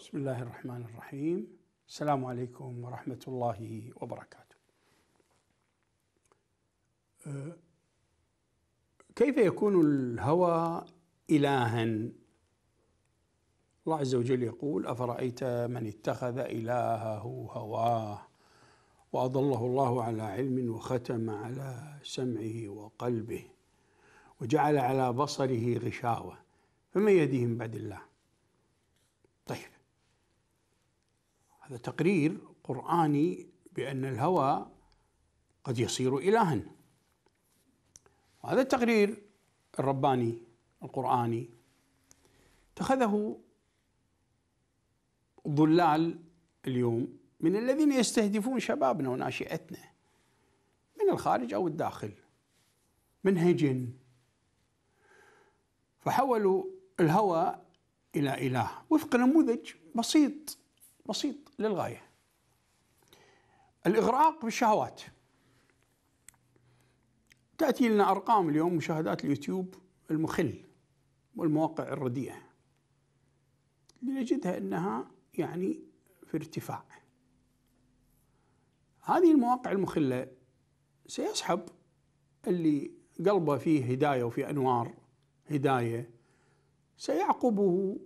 بسم الله الرحمن الرحيم. السلام عليكم ورحمة الله وبركاته. أه، كيف يكون الهوى إلها؟ الله عز وجل يقول أفرأيت من اتخذ إلهه هواه؟ وأضله الله على علم وختم على سمعه وقلبه وجعل على بصره غشاوة فمن يهديه من بعد الله؟ طيب هذا تقرير قرآني بأن الهوى قد يصير إلها. وهذا التقرير الرباني القرآني اتخذه ضلال اليوم من الذين يستهدفون شبابنا وناشئتنا من الخارج أو الداخل منهج فحولوا الهوى إلى إله. وفق نموذج بسيط. بسيط للغاية. الإغراق بالشهوات. تأتي لنا أرقام اليوم مشاهدات اليوتيوب المخل والمواقع الرديئة. لنجدها أنها يعني في ارتفاع. هذه المواقع المخلة سيسحب اللي قلبه فيه هداية وفي أنوار هداية. سيعقبه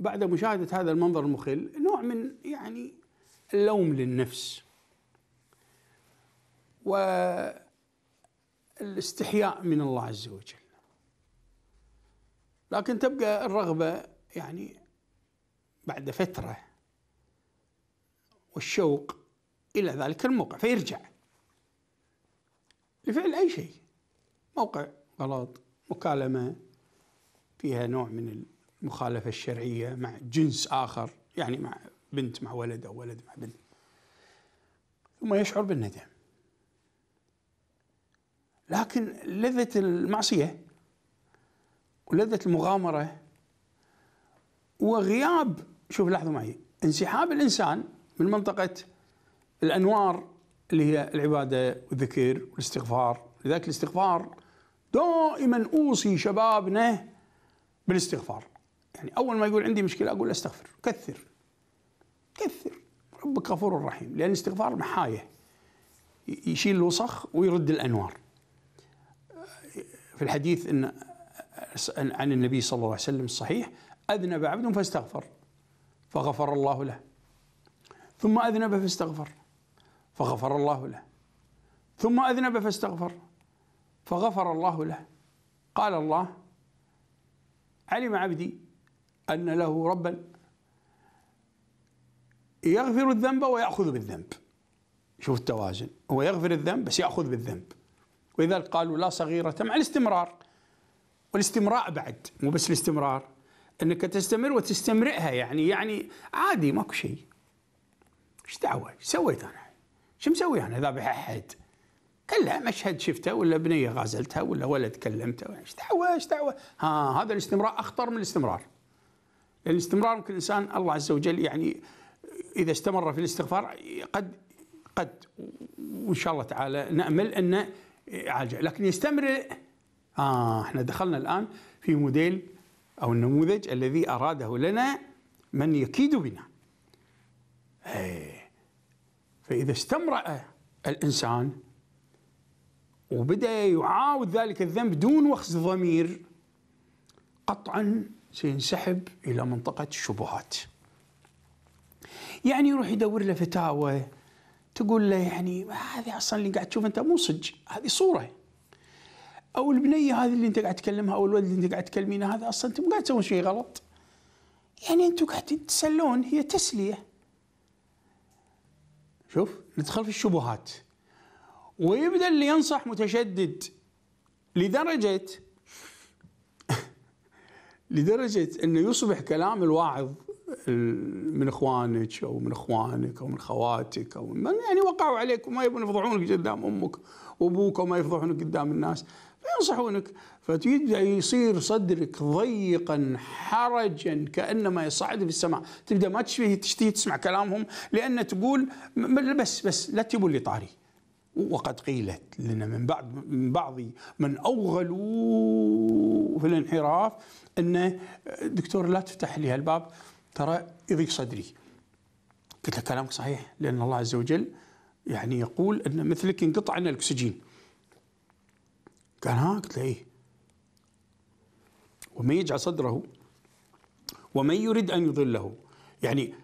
بعد مشاهدة هذا المنظر المخل نوع من يعني اللوم للنفس. والاستحياء من الله عز وجل. لكن تبقى الرغبة يعني بعد فترة والشوق إلى ذلك الموقع فيرجع. لفعل أي شيء. موقع غلط مكالمة فيها نوع من المخالفة الشرعية مع جنس آخر يعني مع بنت مع ولد أو ولد مع بنت. ثم يشعر بالندم. لكن لذة المعصية ولذة المغامرة وغياب شوف لاحظوا معي انسحاب الإنسان من منطقة الأنوار اللي هي العبادة والذكر والاستغفار. لذلك الاستغفار دائما أوصي شبابنا بالاستغفار. يعني أول ما يقول عندي مشكلة أقول أستغفر كثر كثر. ربك غفور رحيم. لأن الاستغفار محاية. يشيل الوسخ ويرد الأنوار. في الحديث إن عن النبي صلى الله عليه وسلم الصحيح أذنب عبد فاستغفر فغفر الله له. ثم أذنب فاستغفر فغفر الله له. ثم أذنب فاستغفر فغفر الله له. قال الله علم عبدي أن له ربا يغفر الذنب ويأخذ بالذنب. شوف التوازن هو يغفر الذنب بس يأخذ بالذنب. ولذلك قالوا لا صغيرة مع الاستمرار والاستمراء بعد مو بس الاستمرار إنك تستمر وتستمرئها يعني يعني عادي ماكو شيء. إيش دعوة؟ إيش سويت أنا؟ شو مسوي أنا ذابح أحد؟ كلها مشهد شفته ولا بنيه غازلتها ولا ولد كلمته. إيش دعوة؟ إيش دعوة؟ ها هذا الاستمرار أخطر من الاستمرار. الاستمرار ممكن الإنسان الله عز وجل يعني إذا استمر في الاستغفار قد قد وإن شاء الله تعالى نأمل انه يعالج لكن يستمر آه إحنا دخلنا الآن في موديل أو النموذج الذي أراده لنا من يكيد بنا. إيه فإذا استمرأ الإنسان وبدأ يعاود ذلك الذنب دون وخز ضمير قطعا سينسحب إلى منطقة الشبهات. يعني يروح يدور له فتاوى تقول له يعني هذه أصلا اللي قاعد تشوف أنت مو صج هذه صورة. أو البنية هذه اللي أنت قاعد تكلمها أو الولد اللي أنت قاعد تكلمينه هذا أصلا أنتم قاعد تسوون شيء غلط. يعني أنتم قاعدين تسلون هي تسلية. شوف ندخل في الشبهات. ويبدأ اللي ينصح متشدد لدرجة لدرجة انه يصبح كلام الواعظ من إخوانك أو من إخوانك أو من خواتك أو من يعني وقعوا عليك وما يبون يفضحونك قدام أمك وأبوك وما يفضحونك قدام الناس. فينصحونك فتبدا يصير صدرك ضيقا حرجا كأنما يصعد في السماء. تبدأ ما تشتهي تسمع كلامهم لأن تقول بس بس لا تجيبوا لي طاري وقد قيلت لنا من بعض من بعض من أوغلوا في الانحراف انه دكتور لا تفتح لي هالباب. ترى يضيق صدري. قلت له كلامك صحيح لأن الله عز وجل يعني يقول أن مثلك ينقطع عنه الأكسجين. قال ها؟ قلت له إيه؟ ومن يجعل صدره ومن يريد أن يضله. يعني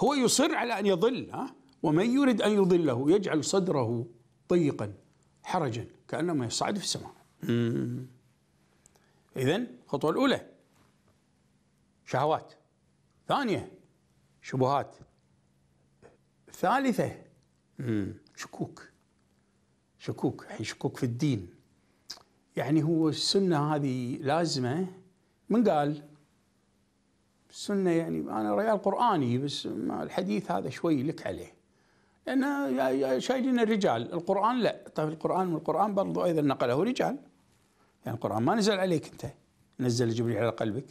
هو يصر على أن يضل ها؟ ومن يريد أن يضله يجعل صدره ضيقا حرجا كأنما يصعد في السماء. إذن الخطوة الأولى شهوات. ثانية شبهات. ثالثة شكوك. شكوك الحين شكوك في الدين. يعني هو السنة هذه لازمة. من قال؟ السنة يعني أنا ريال قرآني بس الحديث هذا شوي لك عليه. لأن شايلين الرجال. القرآن لا. طيب القرآن القرآن برضو أيضا نقله رجال. يعني القرآن ما نزل عليك أنت. نزل جبريل على قلبك.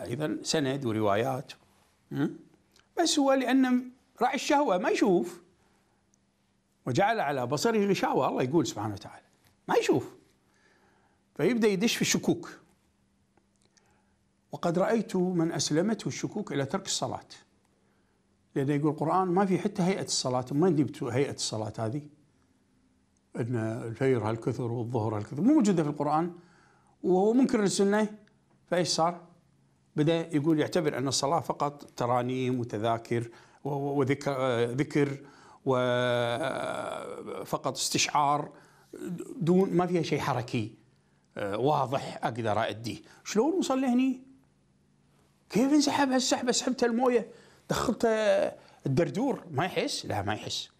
أيضا سند وروايات. بس هو لأن راعي الشهوة ما يشوف. وجعل على بصره غشاوة. الله يقول سبحانه وتعالى. ما يشوف. فيبدأ يدش في الشكوك. وقد رأيت من أسلمته الشكوك إلى ترك الصلاة. لأنه يقول القرآن ما في حتى هيئة الصلاة. ما جبتوا هيئة الصلاة هذه. أن الفجر هالكثر والظهر هالكثر. مو موجودة في القرآن. وهو منكر للسنة. فإيش صار؟ بدأ يقول يعتبر أن الصلاة فقط ترانيم وتذاكر وذكر ذكر وفقط استشعار دون ما فيها شيء حركي. واضح أقدر اديه، شلون وصل لهني؟ كيف انسحب هالسحبه سحبت المويه دخلت الدردور ما يحس؟ لا ما يحس.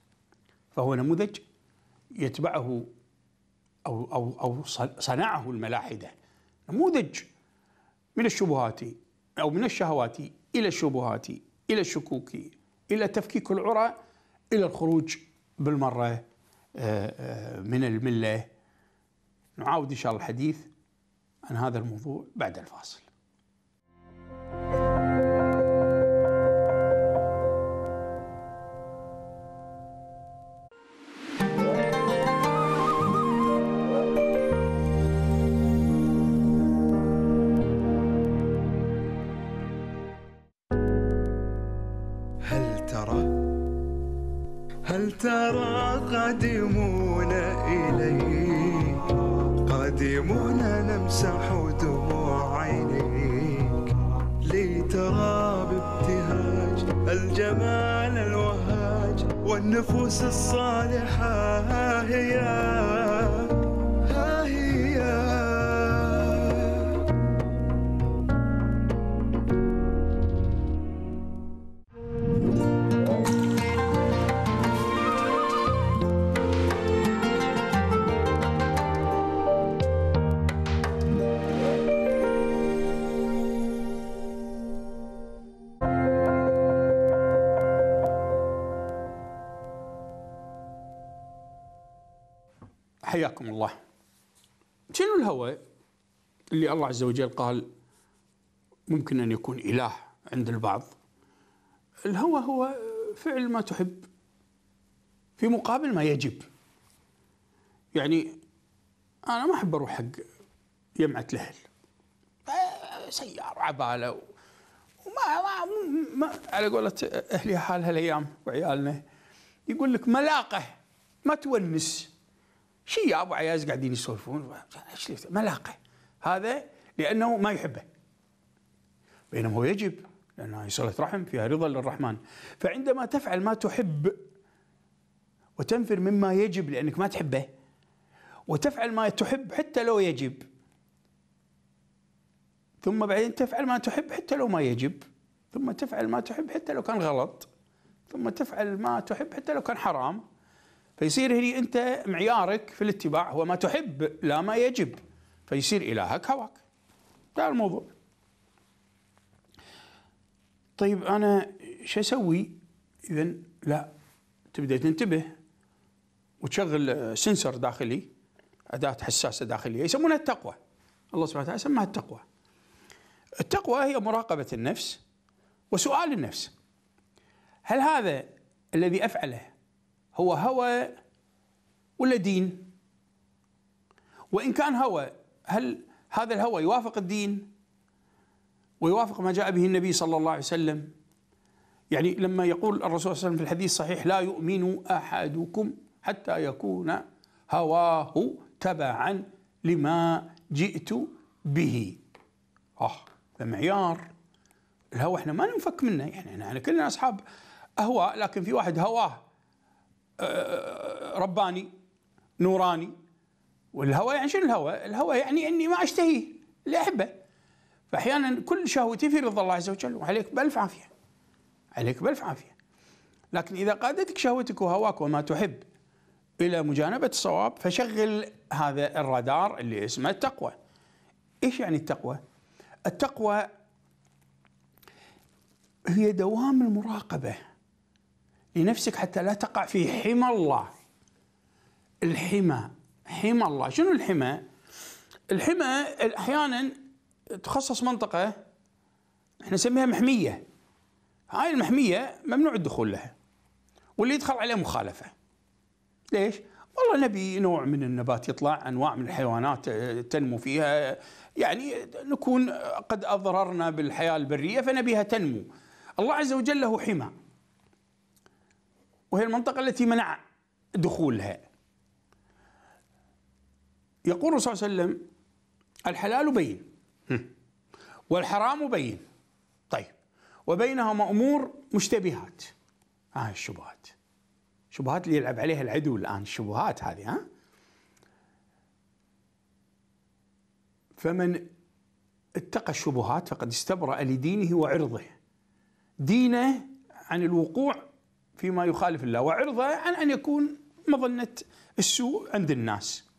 فهو نموذج يتبعه أو أو أو صنعه الملاحدة. نموذج من الشبهات أو من الشهوات إلى الشبهات إلى الشكوك إلى تفكيك العرى إلى الخروج بالمرة آه، آه، من الملة. نعاود إن شاء الله الحديث عن هذا الموضوع بعد الفاصل. هل ترى قادمون إليك قادمون نمسح دموع عينيك لترى بابتهاج الجمال الوهاج والنفوس الصالحة هي حياكم الله. شنو الهوى اللي الله عز وجل قال ممكن أن يكون إله عند البعض؟ الهوى هو فعل ما تحب في مقابل ما يجب. يعني أنا ما أحب أروح حق يمعة الأهل. سيارة عبالة وما ما, ما على قولة أهلي حال هالأيام وعيالنا يقول لك ملاقة ما تونس. شيء أبو عياز قاعدين يسولفون؟ ملاقه هذا لأنه ما يحبه. بينما هو يجب لانها صلة رحم فيها رضا للرحمن. فعندما تفعل ما تحب وتنفر مما يجب لأنك ما تحبه وتفعل ما تحب حتى لو يجب ثم بعدين تفعل ما تحب حتى لو ما يجب ثم تفعل ما تحب حتى لو كان غلط ثم تفعل ما تحب حتى لو كان حرام فيصير هني أنت معيارك في الاتباع هو ما تحب لا ما يجب. فيصير إلهك هواك. هذا الموضوع. طيب أنا شو أسوي؟ إذا لا تبدأ تنتبه وتشغل سنسر داخلي أداة حساسة داخلية يسمونها التقوى. الله سبحانه وتعالى سماها التقوى. التقوى هي مراقبة النفس وسؤال النفس. هل هذا الذي أفعله هو هوى ولا دين؟ وإن كان هوى هل هذا الهوى يوافق الدين؟ ويوافق ما جاء به النبي صلى الله عليه وسلم؟ يعني لما يقول الرسول صلى الله عليه وسلم في الحديث الصحيح لا يؤمن أحدكم حتى يكون هواه تبعا لما جئت به. آه معيار. الهوى إحنا ما ننفك منه يعني إحنا كلنا أصحاب أهواء لكن في واحد هواه آه، رباني نوراني. والهوى يعني شنو الهوى؟ الهوى يعني إني ما أشتهيه اللي أحبه. فأحيانا كل شهوتي في رضا الله عز وجل وعليك بألف عافية. عليك بألف عافية. لكن إذا قادتك شهوتك وهواك وما تحب إلى مجانبة الصواب فشغل هذا الرادار اللي اسمه التقوى. إيش يعني التقوى؟ التقوى هي دوام المراقبة. لنفسك حتى لا تقع في حمى الله. الحمى حمى الله. شنو الحمى؟ الحمى أحيانا تخصص منطقة إحنا نسميها محمية. هاي المحمية ممنوع الدخول لها واللي يدخل عليه مخالفة. ليش؟ والله نبي نوع من النبات يطلع أنواع من الحيوانات تنمو فيها. يعني نكون قد أضررنا بالحياة البرية فنبيها تنمو. الله عز وجل له حمى. وهي المنطقة التي منع دخولها. يقول صلى الله عليه وسلم الحلال بين والحرام بين. طيب وبينهما أمور مشتبهات. ها آه الشبهات. شبهات اللي يلعب عليها العدو الآن الشبهات هذه ها؟ فمن اتقى الشبهات فقد استبرأ لدينه وعرضه. دينه عن الوقوع فيما يخالف الله وعرضه عن أن يكون مظنة السوء عند الناس.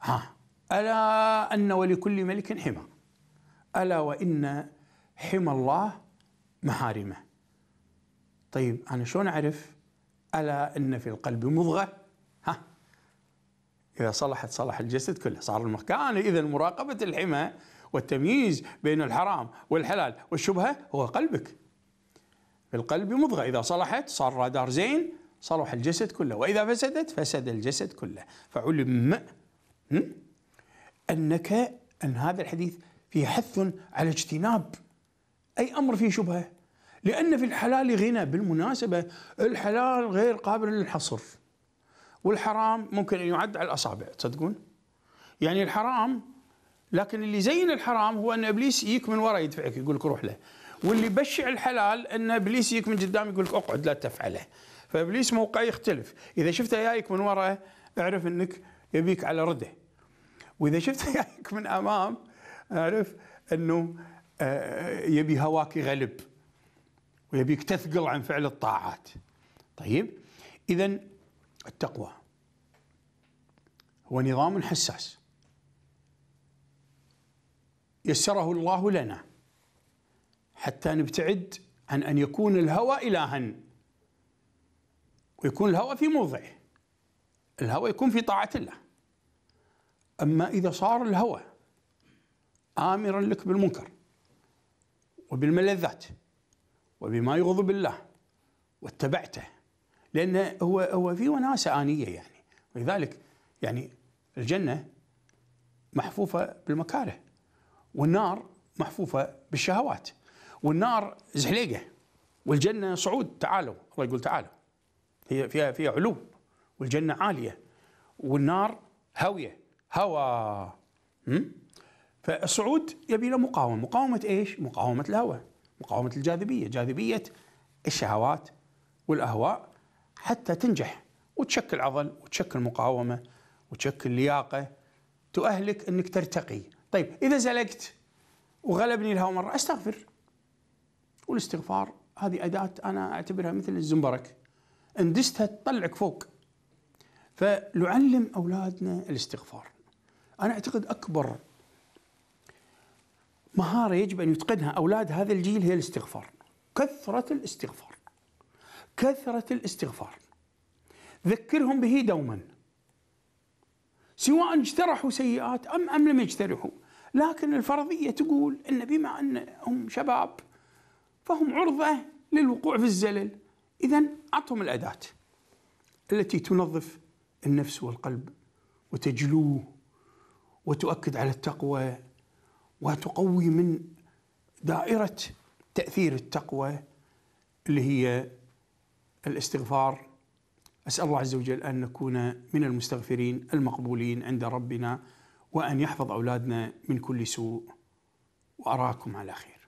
ها ألا أن ولكل ملك حمى. ألا وإن حمى الله محارمه. طيب أنا شلون أعرف ألا أن في القلب مضغة؟ ها إذا صلحت صلح الجسد كله صار المكان. إذا مراقبة الحمى والتمييز بين الحرام والحلال والشبهة هو قلبك. القلب مضغة. إذا صلحت صار رادار زين صلح الجسد كله. وإذا فسدت فسد الجسد كله. فعلم أنك أن هذا الحديث فيه حث على اجتناب أي أمر فيه شبهة. لأن في الحلال غنى. بالمناسبة الحلال غير قابل للحصر. والحرام ممكن أن يعد على الأصابع. تصدقون؟ يعني الحرام لكن اللي زين الحرام هو أن إبليس يجيك من وراء يدفعك يقول لك روح له. واللي بشع الحلال إن إبليس يجيك من قدام يقول لك أقعد لا تفعله. فإبليس موقعه يختلف. إذا شفته جايك من ورا اعرف إنك يبيك على رده. وإذا شفته جايك من أمام اعرف إنه آه، يبي هواك يغلب. ويبيك تثقل عن فعل الطاعات. طيب؟ اذا التقوى هو نظام حساس. يسره الله لنا. حتى نبتعد عن أن يكون الهوى إلها. ويكون الهوى في موضعه. الهوى يكون في طاعة الله. أما إذا صار الهوى آمرا لك بالمنكر وبالملذات وبما يغضب الله واتبعته لأن هو هو في وناسة آنية يعني. ولذلك يعني الجنة محفوفة بالمكاره والنار محفوفة بالشهوات. والنار زحليقة والجنة صعود تعالوا الله يقول تعالوا. هي فيها فيها علو والجنة عالية والنار هاوية هوى فالصعود يبي له مقاومة، مقاومة إيش؟ مقاومة الهوى، مقاومة الجاذبية، جاذبية الشهوات والأهواء حتى تنجح وتشكل عضل وتشكل مقاومة وتشكل لياقة تؤهلك إنك ترتقي، طيب إذا زلقت وغلبني الهوى مرة أستغفر. والاستغفار هذه أداة أنا أعتبرها مثل الزنبرك اندستها تطلعك فوق. فنعلم أولادنا الاستغفار. أنا أعتقد أكبر مهارة يجب أن يتقنها أولاد هذا الجيل هي الاستغفار. كثرة الاستغفار. كثرة الاستغفار. ذكرهم به دوما. سواء اجترحوا سيئات أم أم لم يجترحوا. لكن الفرضية تقول أن بما أنهم شباب فهم عرضة للوقوع في الزلل. إذا أعطهم الأداة التي تنظف النفس والقلب وتجلوه وتؤكد على التقوى وتقوي من دائرة تأثير التقوى اللي هي الاستغفار. أسأل الله عز وجل أن نكون من المستغفرين المقبولين عند ربنا وأن يحفظ أولادنا من كل سوء. وأراكم على خير.